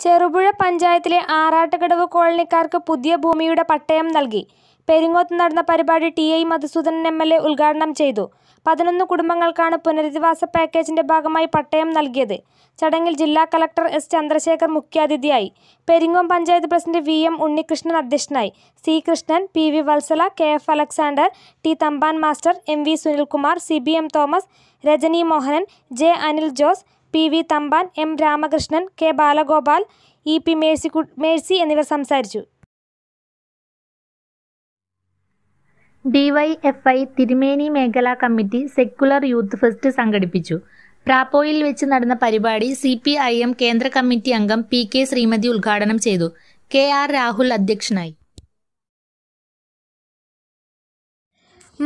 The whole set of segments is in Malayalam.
ചെറുപുഴ പഞ്ചായത്തിലെ ആറാട്ടുകടവ് കോളനിക്കാർക്ക് പുതിയ ഭൂമിയുടെ പട്ടയം നൽകി. പെരിങ്ങോത്ത് നടന്ന പരിപാടി T. I. Madhusoodanan M. L. A. ഉദ്ഘാടനം ചെയ്തു. പതിനൊന്ന് കുടുംബങ്ങൾക്കാണ് പുനരധിവാസ പാക്കേജിന്റെ ഭാഗമായി പട്ടയം നൽകിയത്. ചടങ്ങിൽ ജില്ലാ കളക്ടർ എസ്. ചന്ദ്രശേഖർ മുഖ്യാതിഥിയായി. Peringome panchayat president V. M. Unnikrishnan അധ്യക്ഷനായി. C. Krishnan, P. V. Vatsala, K. F. Alexander, T. Thampan master, M. V. Sunilkumar, C B M. Thomas, Rajani Mohanan, J. Anil Jose, P. V. Thampan, M. Ramakrishnan, K. Balagopal, E. P. Mercy എന്നിവർ സംസാരിച്ചു. D. Y. F. I. Thirumeni മേഖലാ കമ്മിറ്റി സെക്കുലർ യൂത്ത് ഫെസ്റ്റ് സംഘടിപ്പിച്ചു. പ്രാപ്പോയിൽ വെച്ച് നടന്ന പരിപാടി സി. പി. ഐ. എം. കേന്ദ്ര കമ്മിറ്റി അംഗം പി. കെ. ശ്രീമതി ഉദ്ഘാടനം ചെയ്തു. കെ. ആർ. രാഹുൽ അധ്യക്ഷനായി.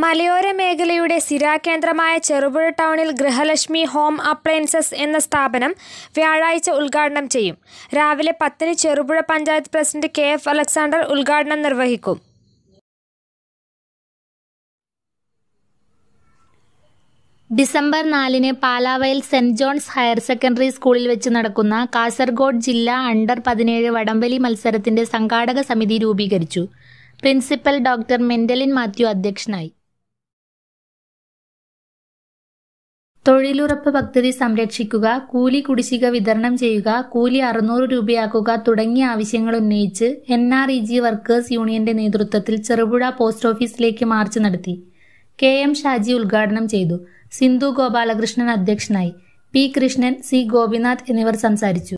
മലയോര മേഖലയുടെ സിരാകേന്ദ്രമായ ചെറുപുഴ ടൗണിൽ ഗൃഹലക്ഷ്മി ഹോം അപ്ലയൻസസ് എന്ന സ്ഥാപനം വ്യാഴാഴ്ച ഉദ്ഘാടനം ചെയ്യും. രാവിലെ പത്തിന് Cherupuzha panchayat president K. F. Alexander ഉദ്ഘാടനം നിർവഹിക്കും. ഡിസംബർ നാലിന് Palavayal saint John's higher secondary സ്കൂളിൽ വെച്ച് നടക്കുന്ന കാസർഗോഡ് ജില്ലാ അണ്ടർ പതിനേഴ് വടംവലി മത്സരത്തിന്റെ സംഘാടക സമിതി രൂപീകരിച്ചു. പ്രിൻസിപ്പൽ ഡോക്ടർ മെൻഡലിൻ മാത്യു അധ്യക്ഷനായി. തൊഴിലുറപ്പ് പദ്ധതി സംരക്ഷിക്കുക, കൂലി കുടിശ്ശിക വിതരണം ചെയ്യുക, കൂലി അറുന്നൂറ് രൂപയാക്കുക തുടങ്ങിയ ആവശ്യങ്ങൾ ഉന്നയിച്ച് N. R. E. G. Workers യൂണിയന്റെ നേതൃത്വത്തിൽ ചെറുപുഴ പോസ്റ്റ് ഓഫീസിലേക്ക് മാർച്ച് നടത്തി. കെ. എം. ഷാജി ഉദ്ഘാടനം ചെയ്തു. സിന്ധു ഗോപാലകൃഷ്ണൻ അധ്യക്ഷനായി. പി. കൃഷ്ണൻ, സി. ഗോപിനാഥ് എന്നിവർ സംസാരിച്ചു.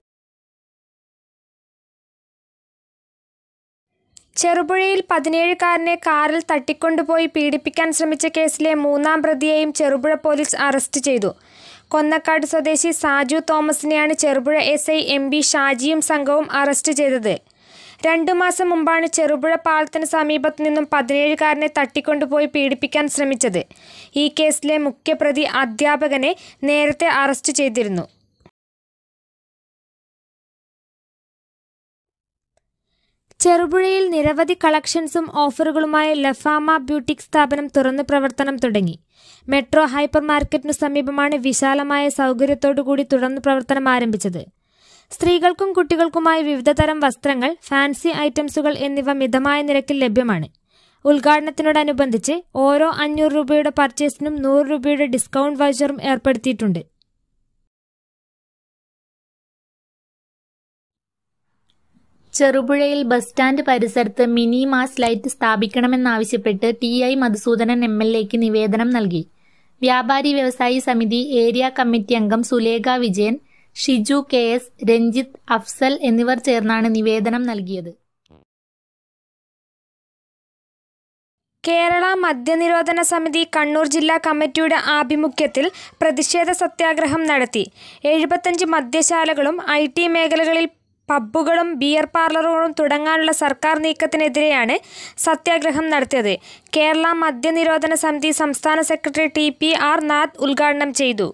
ചെറുപുഴയിൽ പതിനേഴുകാരനെ കാറിൽ തട്ടിക്കൊണ്ടുപോയി പീഡിപ്പിക്കാൻ ശ്രമിച്ച കേസിലെ മൂന്നാം പ്രതിയെയും ചെറുപുഴ പോലീസ് അറസ്റ്റ് ചെയ്തു. കൊന്നക്കാട് സ്വദേശി Saju തോമസിനെയാണ് Cherupuzha S. I. M. B. ഷാജിയും സംഘവും അറസ്റ്റ് ചെയ്തത്. രണ്ടു മാസം മുമ്പാണ് ചെറുപുഴ പാലത്തിന് സമീപത്തു നിന്നും പതിനേഴുകാരനെ തട്ടിക്കൊണ്ടുപോയി പീഡിപ്പിക്കാൻ ശ്രമിച്ചത്. ഈ കേസിലെ മുഖ്യപ്രതി അധ്യാപകനെ നേരത്തെ അറസ്റ്റ് ചെയ്തിരുന്നു. ചെറുപുഴയിൽ നിരവധി കളക്ഷൻസും ഓഫറുകളുമായി ലഫാമ ബ്യൂട്ടിക് സ്ഥാപനം തുറന്ന് പ്രവർത്തനം തുടങ്ങി. മെട്രോ ഹൈപ്പർ മാർക്കറ്റിനു സമീപമാണ് വിശാലമായ സൗകര്യത്തോടുകൂടി തുറന്നു പ്രവർത്തനം ആരംഭിച്ചത്. സ്ത്രീകൾക്കും കുട്ടികൾക്കുമായി വിവിധതരം വസ്ത്രങ്ങൾ, ഫാൻസി ഐറ്റംസുകൾ എന്നിവ മിതമായ നിരക്കിൽ ലഭ്യമാണ്. ഉദ്ഘാടനത്തിനോടനുബന്ധിച്ച് ഓരോ അഞ്ഞൂറ് രൂപയുടെ പർച്ചേസിനും നൂറ് രൂപയുടെ ഡിസ്കൗണ്ട് വൗച്ചറും ഏർപ്പെടുത്തിയിട്ടുണ്ട്. ചെറുപുഴയിൽ ബസ് സ്റ്റാൻഡ് പരിസരത്ത് mini mast light സ്ഥാപിക്കണമെന്നാവശ്യപ്പെട്ട് T. I. Madhusoodanan M. L. എക്ക് നിവേദനം നൽകി. വ്യാപാരി വ്യവസായി സമിതി ഏരിയ കമ്മിറ്റി അംഗം സുലേഖ വിജയൻ, ഷിജു കെ. എസ്, രഞ്ജിത്ത്, അഫ്സൽ എന്നിവർ ചേർന്നാണ് നിവേദനം നൽകിയത്. കേരള മദ്യനിരോധന സമിതി കണ്ണൂർ ജില്ലാ കമ്മിറ്റിയുടെ ആഭിമുഖ്യത്തിൽ പ്രതിഷേധ സത്യാഗ്രഹം നടത്തി. എഴുപത്തഞ്ച് മദ്യശാലകളും ഐ. ടി. മേഖലകളിൽ പബ്ബുകളും ബിയർ പാർലറുകളും തുടങ്ങാനുള്ള സർക്കാർ നീക്കത്തിനെതിരെയാണ് സത്യാഗ്രഹം നടത്തിയത്. കേരള മദ്യനിരോധന സമിതി സംസ്ഥാന secretary T. P. R. Nath ഉദ്ഘാടനം ചെയ്തു.